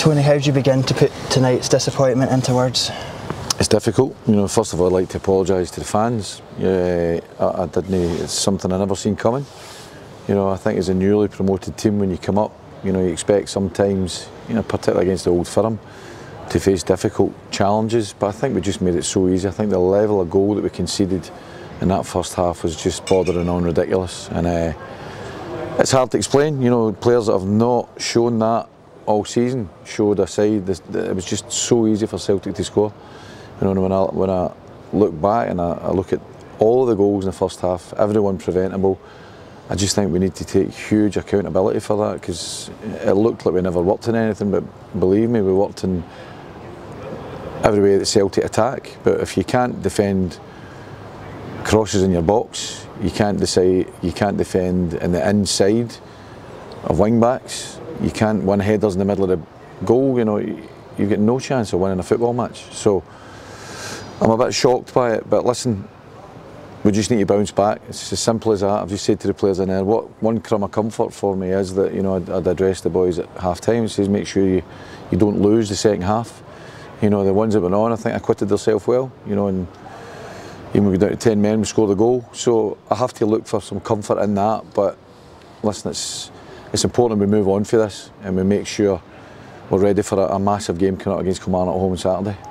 Tony, how do you begin to put tonight's disappointment into words? It's difficult. You know, first of all, I'd like to apologise to the fans. Yeah, I, I didn't. It's something I never seen coming. You know, I think as a newly promoted team, when you come up, you know, you expect sometimes, you know, particularly against the old firm, to face difficult challenges. But I think we just made it so easy. I think the level of goal that we conceded in that first half was just bordering on ridiculous. And uh, it's hard to explain. You know, players that have not shown that all season showed a side. that It was just so easy for Celtic to score. You know, when I when I look back and I, I look at all of the goals in the first half, everyone preventable. I just think we need to take huge accountability for that because it looked like we never worked in anything, but believe me, we worked in every way that Celtic attack. But if you can't defend crosses in your box, you can't decide, you can't defend in the inside of wing backs, you can't win headers in the middle of the goal. You know, you get no chance of winning a football match. So I'm a bit shocked by it. But listen, we just need to bounce back. It's as simple as that. I've just said to the players in there, what one crumb of comfort for me is that you know I'd, I'd address the boys at half time. Says make sure you, you don't lose the second half. You know the ones that went on, I think I acquitted themselves well. You know and even we down to ten men, we scored a goal. So I have to look for some comfort in that. But listen, it's it's important we move on for this and we make sure we're ready for a, a massive game coming up against Kilmarnock at home on Saturday.